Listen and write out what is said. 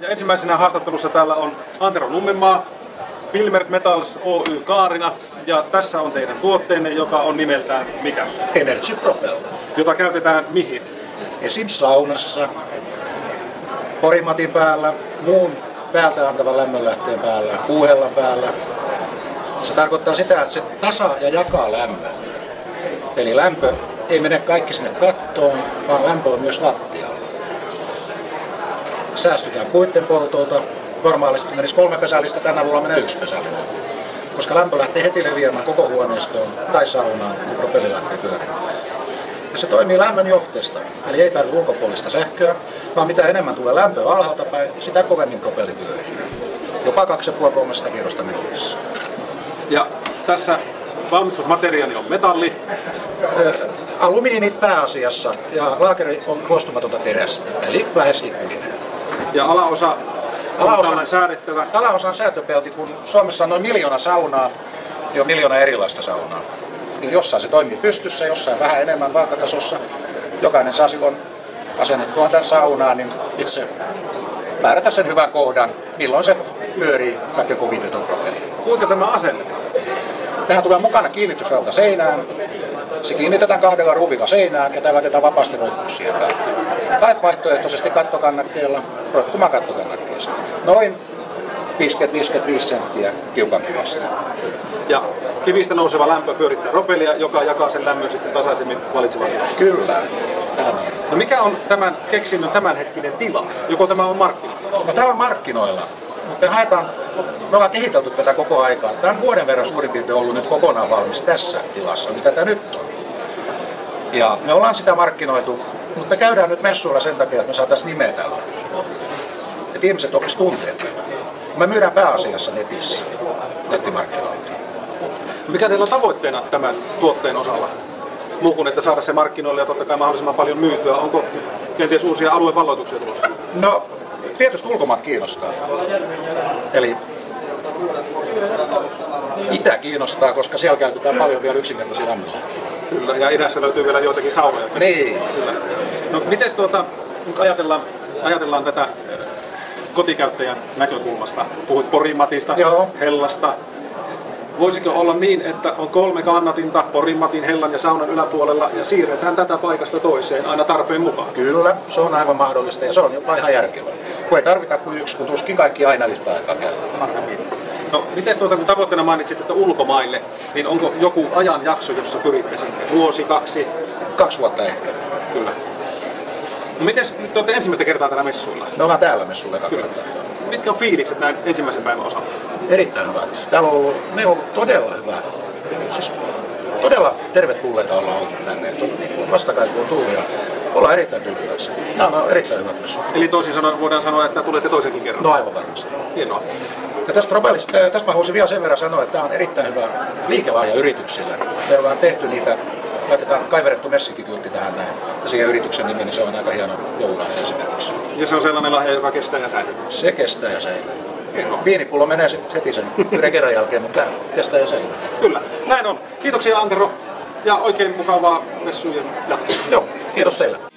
Ja ensimmäisenä haastattelussa täällä on Antero Nummenmaa, Pilmer Metals Oy Kaarina. Ja tässä on teidän tuotteenne, joka on nimeltään mikä? Energy Propel. Jota käytetään mihin? Esim. saunassa, porimatin päällä, muun päältä antavan lämmönlähteen päällä, puuhellan päällä. Se tarkoittaa sitä, että se tasaa ja jakaa lämmön. Eli lämpö ei mene kaikki sinne kattoon, vaan lämpö on myös lattialla. Säästytään puitten poltolta. Normaalisti menisi kolme pesällistä, tänä vuonna menee yksi pesällinen. Koska lämpö lähtee heti leviämään koko huoneistoon tai saunaan, kun propelli lähtee pyörimään. Ja se toimii lämmön johteesta, eli ei tarvitse ulkopuolista sähköä, vaan mitä enemmän tulee lämpöä alhaalta päin, sitä kovemmin propelli pyörii. Jopa 2,5-3 kierrosta minuutissa. Ja tässä valmistusmateriaali on metalli. Alumiini pääasiassa ja laakeri on ruostumatonta terästä, eli lähes ikuinen. Ja alaosa Alaosa- on säädettävä. Alaosa on säätöpelti, kun Suomessa on noin miljoona saunaa ja on miljoona erilaista saunaa. Niin jossain se toimii pystyssä, jossain vähän enemmän vaakatasossa. Jokainen saa silloin asennettua tämän saunaan, niin itse määrätä sen hyvän kohdan, milloin se pyörii kaiken kuvitetun propelli. Kuinka tämä asennetaan? Tähän tulee mukana kiinnitysrauta seinään. Se kiinnitetään kahdella ruuvilla seinään ja laitetaan vapaasti roikkuun siihen päälle. Tai vaihtoehtoisesti kattokannakkeella, roikkumaan kattokannakkeesta. Noin 50-55 senttiä tiukan kivestä. Ja kivistä nouseva lämpö pyörittää ropelia, joka jakaa sen lämmön sitten tasaisemmin valitsevan. Kyllä. No mikä on tämän keksinnön tämänhetkinen tila? Joko tämä on markkinoilla? No, tämä on markkinoilla. Mutta me haetaan, me ollaan kehitelty tätä koko aikaa. Tämä on vuoden verran suurin piirtein ollut nyt kokonaan valmis tässä tilassa, mitä tämä nyt on. Ja me ollaan sitä markkinoitu, mutta me käydään nyt messuilla sen takia, että me saataisiin nimeä tällä. Että ihmiset oppis tuntea tätä. Me myydään pääasiassa netissä, nettimarkkinointiin. Mikä teillä on tavoitteena tämän tuotteen osalla? Muu kuin että saada se markkinoille ja totta kai mahdollisimman paljon myytyä. Onko kenties uusia aluevalloituksia tulossa? No, tietysti ulkomaat kiinnostaa. Eli Itä kiinnostaa, koska siellä käytetään paljon vielä yksinkertaisia lämmöllä. Kyllä, ja idässä löytyy vielä joitakin saunoja. Niin, Kyllä. No miten tuota, nyt ajatellaan, ajatellaan tätä äh, kotikäyttäjän näkökulmasta. Puhuit porimatista, Joo. hellasta. Voisiko olla niin, että on kolme kannatinta porimatin, hellan ja saunan yläpuolella ja siirretään tätä paikasta toiseen aina tarpeen mukaan? kyllä, se on aivan mahdollista ja se on jopa ihan järkevää. Kun ei tarvita kuin yksi, kun tuskin kaikki aina yhtä aikaa käytetään. No, miten tuota, kun tavoitteena mainitsit, että ulkomaille, niin onko joku ajanjakso, jossa pyritte sinne? Vuosi, kaksi? Kaksi vuotta ehkä. Kyllä. No miten nyt te olette ensimmäistä kertaa täällä messuilla? Me ollaan täällä Kyllä. kertaa. Mitkä on fiilikset näin ensimmäisen päivän osalta? Erittäin hyvät. Täällä on ollut, ne on ollut todella hyvä. Siis todella tervetulleita ollaan oltu tänne. Vastakaiku on tullut ja ollaan erittäin tyytyväisiä. Nämä on erittäin hyvät messut. Eli toisin sanoen voidaan sanoa, että tulette toisenkin kerran. No aivan varmasti. Hienoa. Ja tästä Propellista, äh, tästä mä haluaisin vielä sen verran sanoa, että tämä on erittäin hyvä liikelahja yrityksille. Me ollaan tehty niitä, laitetaan kaiverettu messikikyltti tähän näin. Ja siihen yrityksen nimi, niin se on aika hieno joululahja esimerkiksi. Ja se on sellainen lahja, joka kestää ja säilyy. Se kestää ja säilyy. Hienoa. Viinipullo menee sitten heti sen yhden kerran jälkeen, mutta kestää ja säilyy. Kyllä, näin on. Kiitoksia Antero ja oikein mukavaa messujen jatkoa. Joo, kiitos teille.